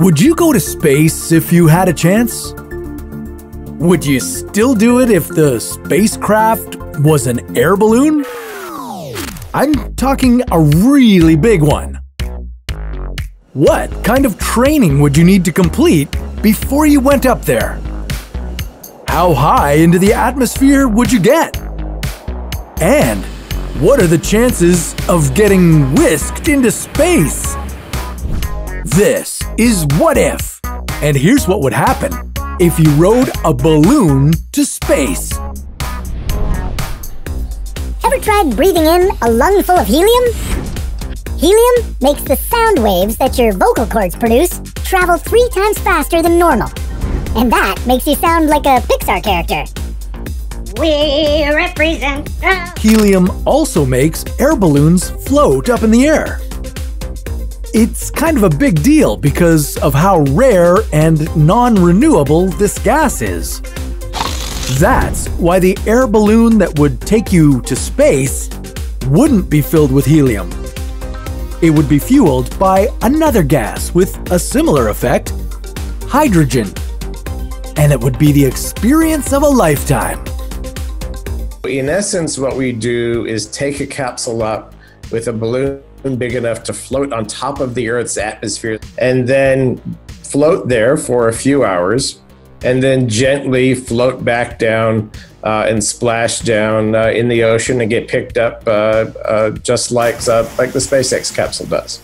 Would you go to space if you had a chance? Would you still do it if the spacecraft was an air balloon? I'm talking a really big one. What kind of training would you need to complete before you went up there? How high into the atmosphere would you get? And what are the chances of getting whisked into space? This is What If, and here's what would happen if you rode a balloon to space. Ever tried breathing in a lung full of helium? Helium makes the sound waves that your vocal cords produce travel three times faster than normal. And that makes you sound like a Pixar character. We represent. Helium also makes air balloons float up in the air. It's kind of a big deal because of how rare and non renewable this gas is. That's why the air balloon that would take you to space wouldn't be filled with helium. It would be fueled by another gas with a similar effect hydrogen. And it would be the experience of a lifetime. In essence, what we do is take a capsule up with a balloon big enough to float on top of the Earth's atmosphere and then float there for a few hours and then gently float back down uh, and splash down uh, in the ocean and get picked up uh, uh just like, uh, like the SpaceX capsule does.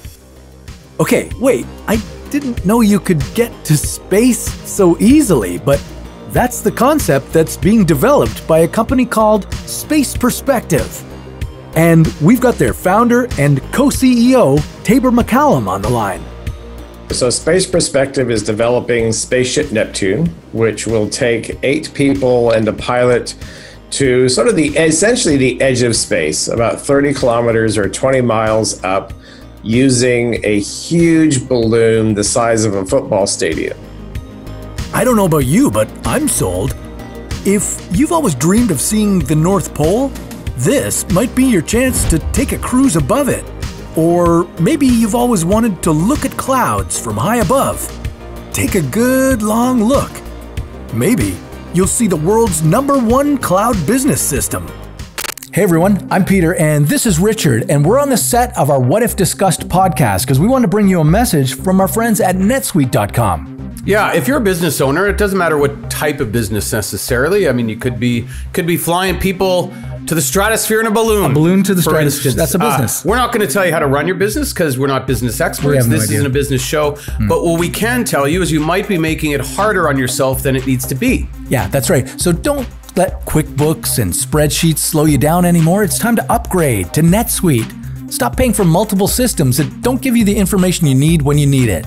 Okay, wait, I didn't know you could get to space so easily, but that's the concept that's being developed by a company called Space Perspective. And we've got their founder and co CEO, Taber MacCallum, on the line. So, Space Perspective is developing Spaceship Neptune, which will take eight people and a pilot to sort of the essentially the edge of space, about 30 kilometers or 20 miles up, using a huge balloon the size of a football stadium. I don't know about you, but I'm sold. If you've always dreamed of seeing the North Pole, this might be your chance to take a cruise above it. Or maybe you've always wanted to look at clouds from high above. Take a good long look. Maybe you'll see the world's number one cloud business system. Hey everyone, I'm Peter and this is Richard, and we're on the set of our What If Discussed podcast because we want to bring you a message from our friends at netsuite.com. Yeah, if you're a business owner, it doesn't matter what type of business necessarily. I mean, you could be could be flying people to the stratosphere in a balloon. A balloon to the stratosphere. That's a uh, business. Uh, we're not going to tell you how to run your business because we're not business experts. this isn't a business show. Mm. But what we can tell you is you might be making it harder on yourself than it needs to be. Yeah, that's right. So don't let QuickBooks and spreadsheets slow you down anymore. It's time to upgrade to NetSuite. Stop paying for multiple systems that don't give you the information you need when you need it.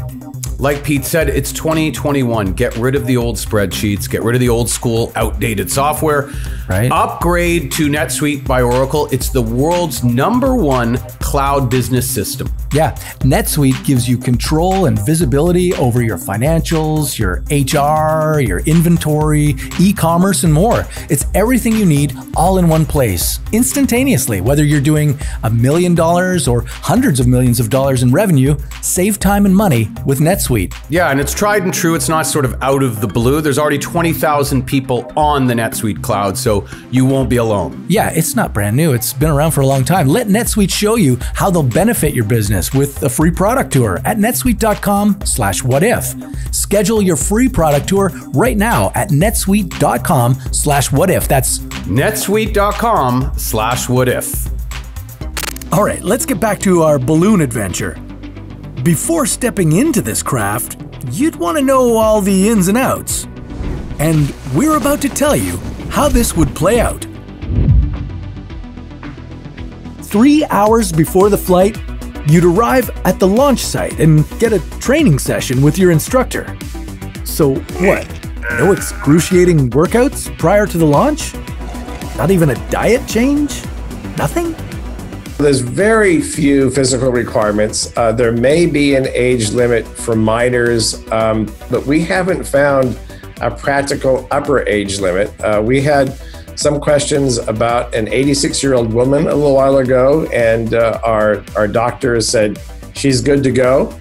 Like Pete said, it's 2021. Get rid of the old spreadsheets, get rid of the old school, outdated software. Right. Upgrade to NetSuite by Oracle. It's the world's number one cloud business system. Yeah, NetSuite gives you control and visibility over your financials, your HR, your inventory, e commerce, and more. It's everything you need all in one place, instantaneously. Whether you're doing a million dollars or hundreds of millions of dollars in revenue, save time and money with NetSuite. Yeah, and it's tried and true. It's not sort of out of the blue. There's already 20,000 people on the NetSuite cloud, so you won't be alone. Yeah, it's not brand new. It's been around for a long time. Let NetSuite show you how they'll benefit your business business with a free product tour at netsuite.com slash what if. Schedule your free product tour right now at netsuite.com slash what if. That's netsuite.com slash what if. All right, let's get back to our balloon adventure. Before stepping into this craft, you'd want to know all the ins and outs. And we're about to tell you how this would play out. Three hours before the flight, You'd arrive at the launch site and get a training session with your instructor. So, what? No excruciating workouts prior to the launch? Not even a diet change? Nothing? There's very few physical requirements. Uh, there may be an age limit for minors, um, but we haven't found a practical upper age limit. Uh, we had some questions about an 86 year old woman a little while ago, and uh, our, our doctor said she's good to go.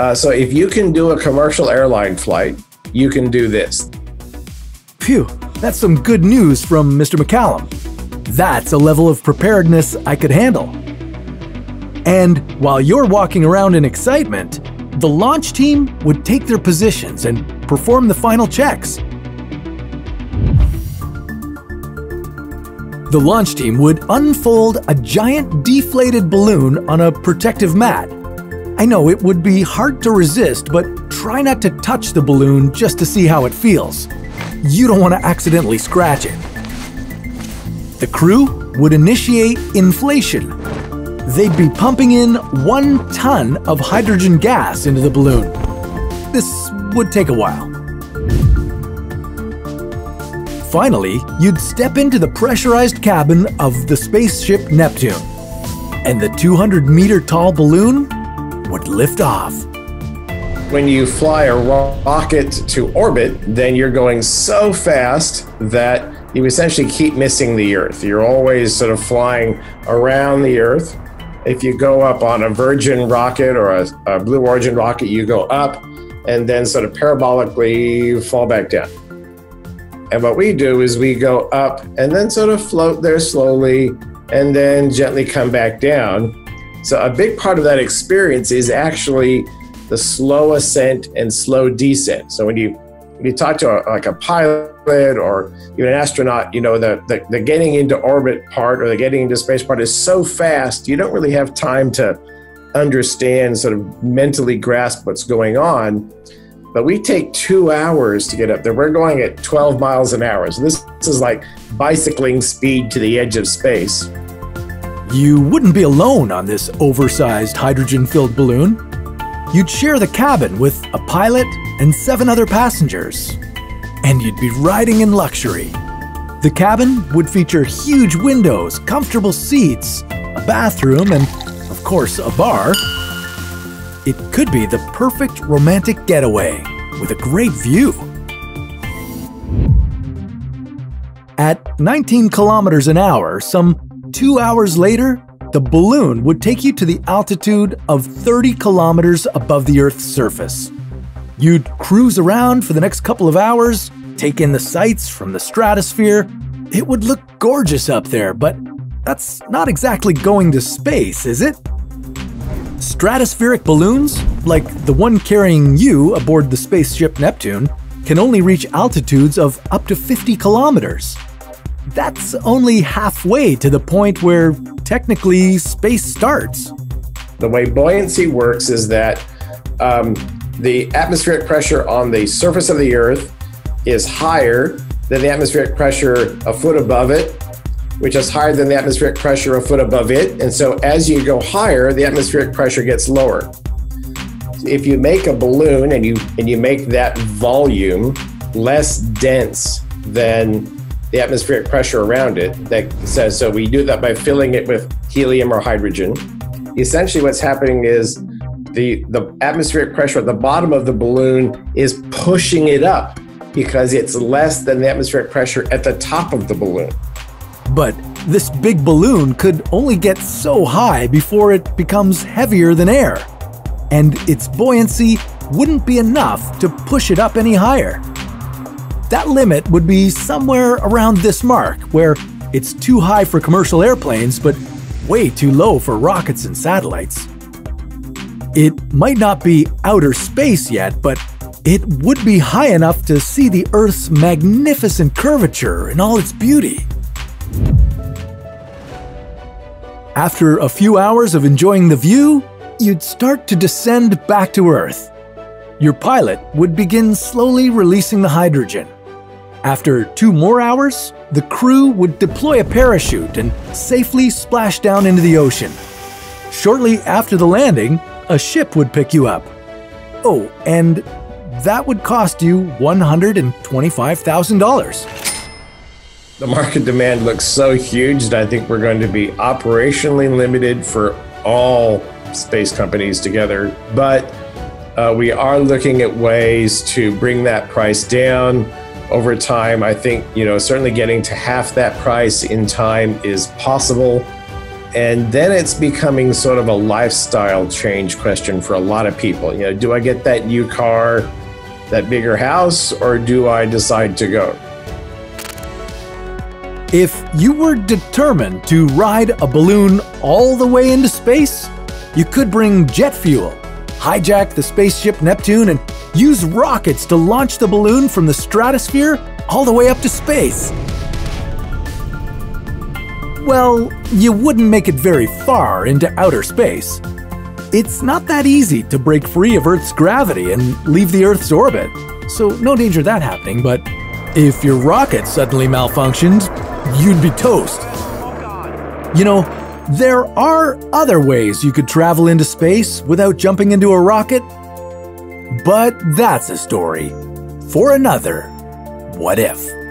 Uh, so if you can do a commercial airline flight, you can do this. Phew, that's some good news from Mr. MacCallum. That's a level of preparedness I could handle. And while you're walking around in excitement, the launch team would take their positions and perform the final checks. The launch team would unfold a giant deflated balloon on a protective mat. I know it would be hard to resist, but try not to touch the balloon just to see how it feels. You don't want to accidentally scratch it. The crew would initiate inflation. They'd be pumping in one ton of hydrogen gas into the balloon. This would take a while. Finally, you'd step into the pressurized cabin of the spaceship Neptune, and the 200 meter tall balloon would lift off. When you fly a rocket to orbit, then you're going so fast that you essentially keep missing the Earth. You're always sort of flying around the Earth. If you go up on a Virgin rocket or a, a Blue Origin rocket, you go up and then sort of parabolically fall back down. And what we do is we go up and then sort of float there slowly and then gently come back down. So, a big part of that experience is actually the slow ascent and slow descent. So, when you when you talk to a, like a pilot or even an astronaut, you know, the, the, the getting into orbit part or the getting into space part is so fast, you don't really have time to understand, sort of mentally grasp what's going on. But we take two hours to get up there. We're going at 12 miles an hour. So this, this is like bicycling speed to the edge of space. You wouldn't be alone on this oversized hydrogen filled balloon. You'd share the cabin with a pilot and seven other passengers. And you'd be riding in luxury. The cabin would feature huge windows, comfortable seats, a bathroom, and, of course, a bar. It could be the perfect romantic getaway with a great view. At 19 kilometers an hour, some two hours later, the balloon would take you to the altitude of 30 kilometers above the Earth's surface. You'd cruise around for the next couple of hours, take in the sights from the stratosphere. It would look gorgeous up there, but that's not exactly going to space, is it? Stratospheric balloons, like the one carrying you aboard the spaceship Neptune, can only reach altitudes of up to 50 kilometers. That's only halfway to the point where technically space starts. The way buoyancy works is that um, the atmospheric pressure on the surface of the Earth is higher than the atmospheric pressure a foot above it, which is higher than the atmospheric pressure a foot above it. And so as you go higher, the atmospheric pressure gets lower. If you make a balloon and you and you make that volume less dense than the atmospheric pressure around it, that says so we do that by filling it with helium or hydrogen. Essentially what's happening is the the atmospheric pressure at the bottom of the balloon is pushing it up because it's less than the atmospheric pressure at the top of the balloon. But this big balloon could only get so high before it becomes heavier than air. And its buoyancy wouldn't be enough to push it up any higher. That limit would be somewhere around this mark, where it's too high for commercial airplanes, but way too low for rockets and satellites. It might not be outer space yet, but it would be high enough to see the Earth's magnificent curvature in all its beauty. After a few hours of enjoying the view, you'd start to descend back to Earth. Your pilot would begin slowly releasing the hydrogen. After two more hours, the crew would deploy a parachute and safely splash down into the ocean. Shortly after the landing, a ship would pick you up. Oh, and that would cost you $125,000 the market demand looks so huge that I think we're going to be operationally limited for all space companies together. But uh, we are looking at ways to bring that price down over time. I think, you know, certainly getting to half that price in time is possible. And then it's becoming sort of a lifestyle change question for a lot of people. You know, do I get that new car, that bigger house, or do I decide to go? If you were determined to ride a balloon all the way into space, you could bring jet fuel, hijack the spaceship Neptune, and use rockets to launch the balloon from the stratosphere all the way up to space. Well, you wouldn't make it very far into outer space. It's not that easy to break free of Earth's gravity and leave the Earth's orbit, so no danger of that happening, but if your rocket suddenly malfunctioned, you'd be toast. You know, there are other ways you could travel into space without jumping into a rocket, but that's a story for another What If.